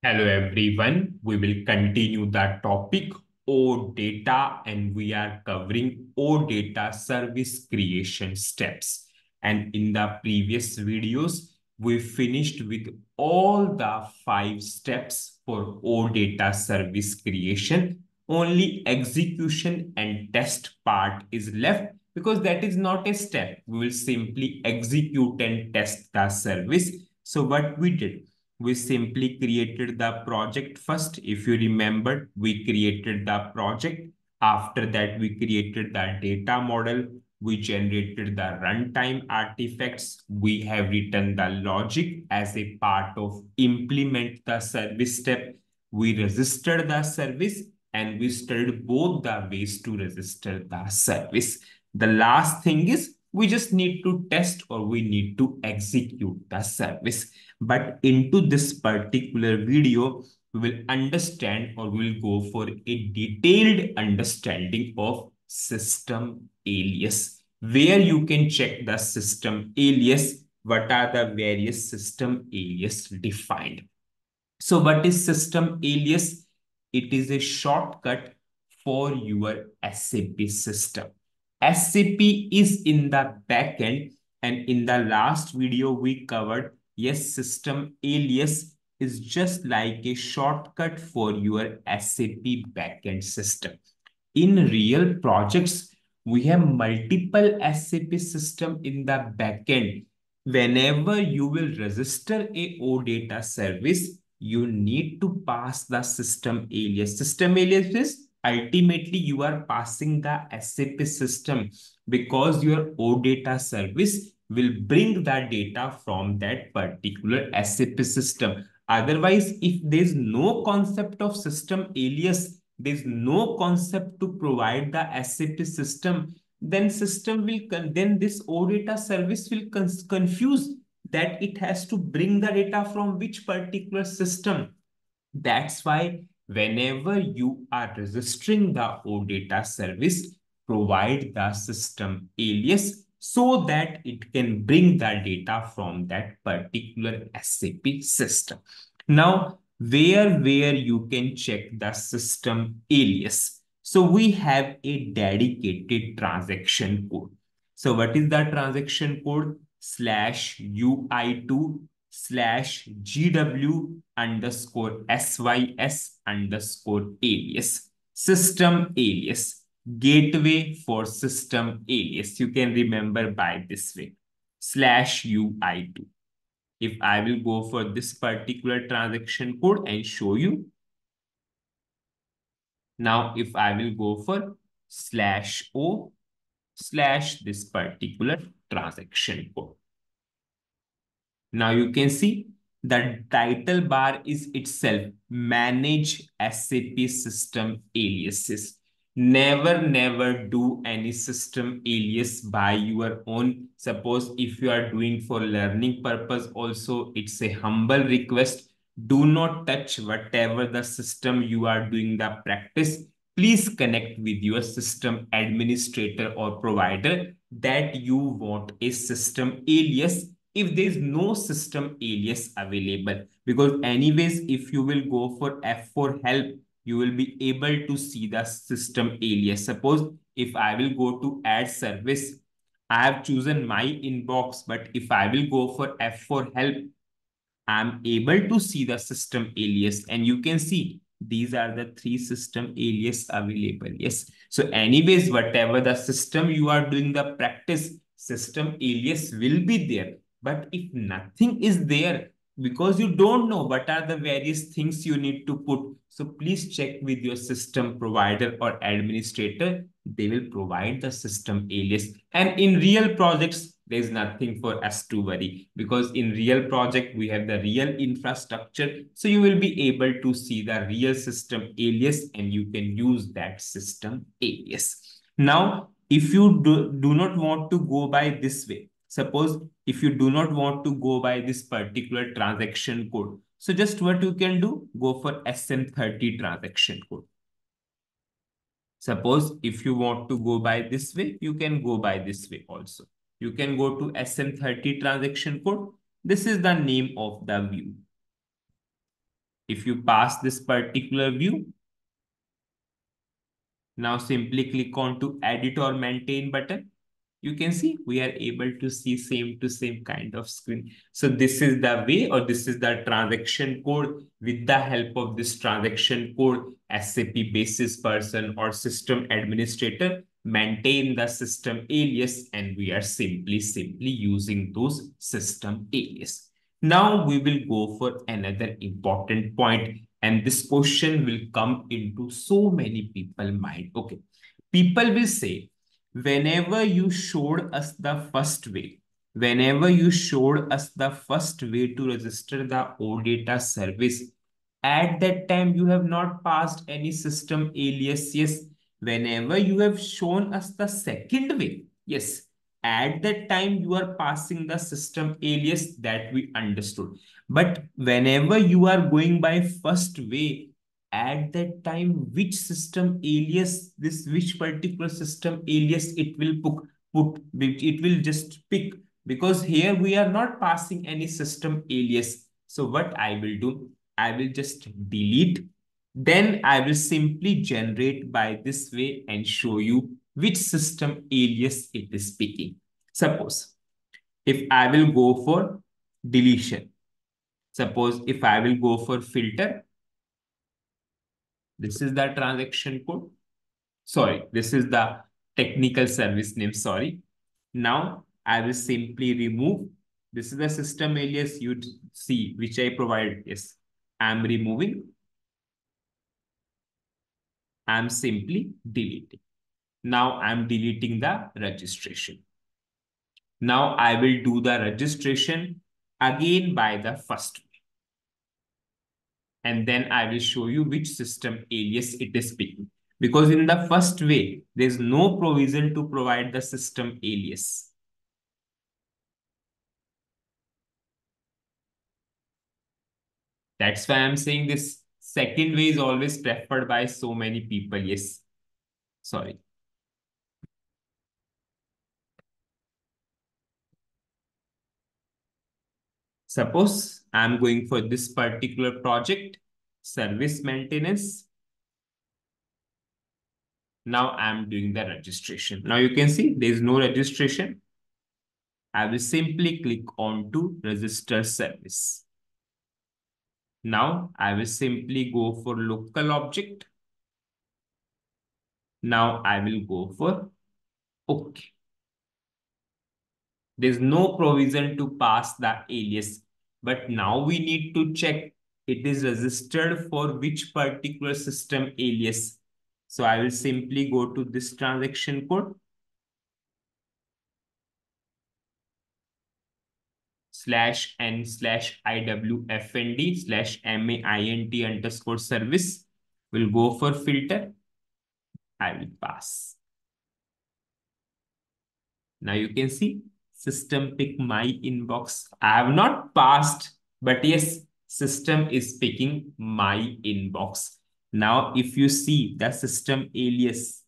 Hello everyone. We will continue the topic OData and we are covering OData service creation steps. And in the previous videos, we finished with all the five steps for OData service creation. Only execution and test part is left because that is not a step. We will simply execute and test the service. So what we did, we simply created the project first. If you remember, we created the project. After that, we created the data model. We generated the runtime artifacts. We have written the logic as a part of implement the service step. We registered the service and we studied both the ways to register the service. The last thing is we just need to test or we need to execute the service. But into this particular video, we will understand or we'll go for a detailed understanding of system alias, where you can check the system alias, what are the various system alias defined. So what is system alias? It is a shortcut for your SAP system. SAP is in the backend and in the last video we covered yes system alias is just like a shortcut for your SAP backend system. In real projects, we have multiple SAP system in the backend. Whenever you will register a OData service, you need to pass the system alias. System alias is ultimately you are passing the SAP system because your OData service will bring that data from that particular SAP system. Otherwise, if there's no concept of system alias, there's no concept to provide the SAP system, then system will, then this OData service will confuse that it has to bring the data from which particular system. That's why whenever you are registering the OData service, provide the system alias so that it can bring the data from that particular SAP system. Now, where, where you can check the system alias. So we have a dedicated transaction code. So what is that transaction code? Slash UI2 slash GW underscore SYS underscore alias. System alias gateway for system alias. You can remember by this way, slash UI2. If I will go for this particular transaction code and show you. Now, if I will go for slash O slash this particular transaction code. Now you can see the title bar is itself manage SAP system aliases never never do any system alias by your own. Suppose if you are doing for learning purpose also it's a humble request. Do not touch whatever the system you are doing the practice. Please connect with your system administrator or provider that you want a system alias. If there is no system alias available because anyways if you will go for f4 help you will be able to see the system alias. Suppose if I will go to add service, I have chosen my inbox, but if I will go for F4 help, I'm able to see the system alias and you can see these are the three system alias available. Yes. So anyways, whatever the system you are doing the practice, system alias will be there. But if nothing is there, because you don't know what are the various things you need to put. So please check with your system provider or administrator. They will provide the system alias. And in real projects, there's nothing for us to worry because in real project, we have the real infrastructure. So you will be able to see the real system alias and you can use that system alias. Now, if you do, do not want to go by this way, suppose if you do not want to go by this particular transaction code. So just what you can do, go for SM30 transaction code. Suppose if you want to go by this way, you can go by this way also. You can go to SM30 transaction code. This is the name of the view. If you pass this particular view, now simply click on to edit or maintain button you can see we are able to see same to same kind of screen. So this is the way or this is the transaction code. With the help of this transaction code, SAP basis person or system administrator maintain the system alias and we are simply, simply using those system alias. Now we will go for another important point and this question will come into so many people mind. Okay, people will say whenever you showed us the first way, whenever you showed us the first way to register the OData service, at that time you have not passed any system alias. Yes, whenever you have shown us the second way, yes, at that time you are passing the system alias that we understood. But whenever you are going by first way, at that time which system alias this which particular system alias it will put, put it will just pick. Because here we are not passing any system alias. So what i will do i will just delete. Then i will simply generate by this way and show you which system alias it is picking. Suppose if i will go for deletion. Suppose if i will go for filter this is the transaction code. Sorry, this is the technical service name. Sorry. Now I will simply remove. This is the system alias you'd see, which I provided. Yes, I'm removing. I'm simply deleting. Now I'm deleting the registration. Now I will do the registration again by the first and then I will show you which system alias it is picking. Because in the first way, there's no provision to provide the system alias. That's why I'm saying this second way is always preferred by so many people. Yes. Sorry. Suppose I'm going for this particular project, service maintenance. Now I'm doing the registration. Now you can see there's no registration. I will simply click on to register service. Now I will simply go for local object. Now I will go for OK. There's no provision to pass the alias. But now we need to check it is registered for which particular system alias. So I will simply go to this transaction code. slash n slash iwfnd slash maint underscore service. We'll go for filter. I will pass. Now you can see system pick my inbox. I have not passed, but yes, system is picking my inbox. Now, if you see the system alias,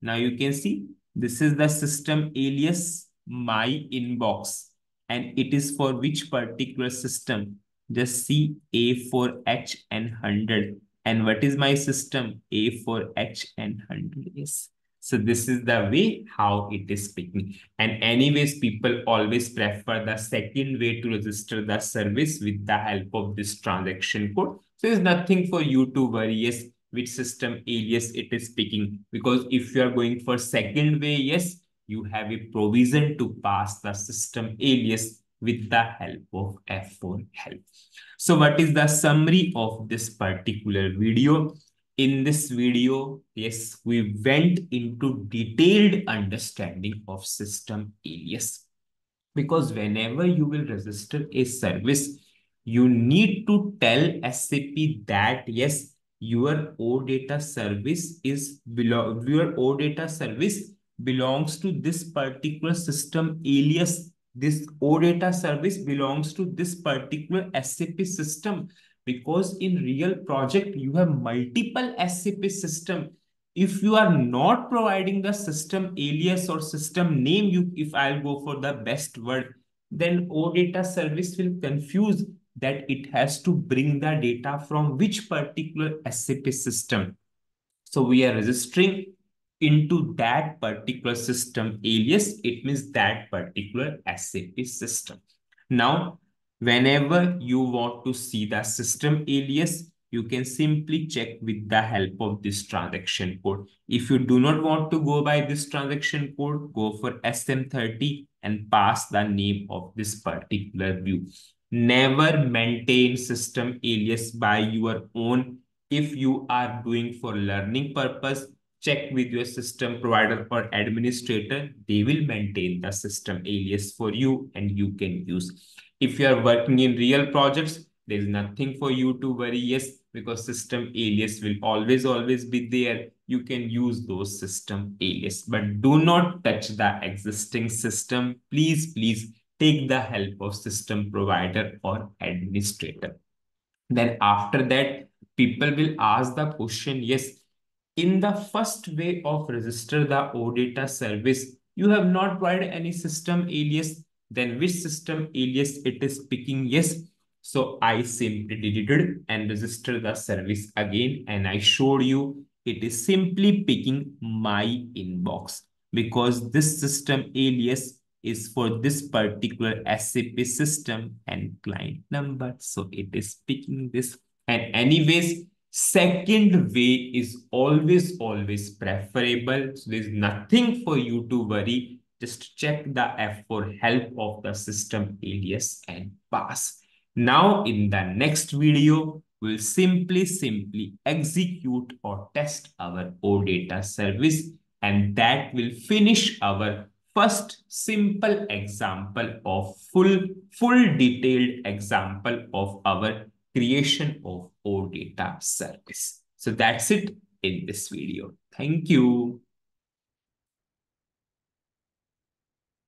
now you can see this is the system alias my inbox. And it is for which particular system? Just see A4H and 100 and what is my system? A4H and 100 is so this is the way how it is picking. And anyways, people always prefer the second way to register the service with the help of this transaction code. So there's nothing for you to worry. Yes, which system alias it is picking. Because if you are going for second way, yes, you have a provision to pass the system alias with the help of F4 help. So what is the summary of this particular video? In this video, yes, we went into detailed understanding of system alias. Because whenever you will register a service, you need to tell SAP that, yes, your OData service is below your OData service belongs to this particular system alias. This OData service belongs to this particular SAP system because in real project you have multiple SAP system. If you are not providing the system alias or system name, you if I'll go for the best word, then OData service will confuse that it has to bring the data from which particular SAP system. So we are registering into that particular system alias, it means that particular SAP system. Now, whenever you want to see the system alias, you can simply check with the help of this transaction code. If you do not want to go by this transaction code, go for SM30 and pass the name of this particular view. Never maintain system alias by your own. If you are doing for learning purpose, check with your system provider or administrator. They will maintain the system alias for you and you can use. If you are working in real projects, there's nothing for you to worry. Yes, because system alias will always, always be there. You can use those system alias, but do not touch the existing system. Please, please take the help of system provider or administrator. Then after that, people will ask the question, yes, in the first way of register the OData service, you have not provided any system alias, then which system alias it is picking? Yes, so I simply deleted and registered the service again. And I showed you it is simply picking my inbox because this system alias is for this particular SAP system and client number. So it is picking this. And anyways, second way is always, always preferable. So there's nothing for you to worry. Just check the F4 help of the system alias and pass. Now in the next video, we'll simply, simply execute or test our OData service and that will finish our first simple example of full, full detailed example of our creation of OData service. So that's it in this video. Thank you.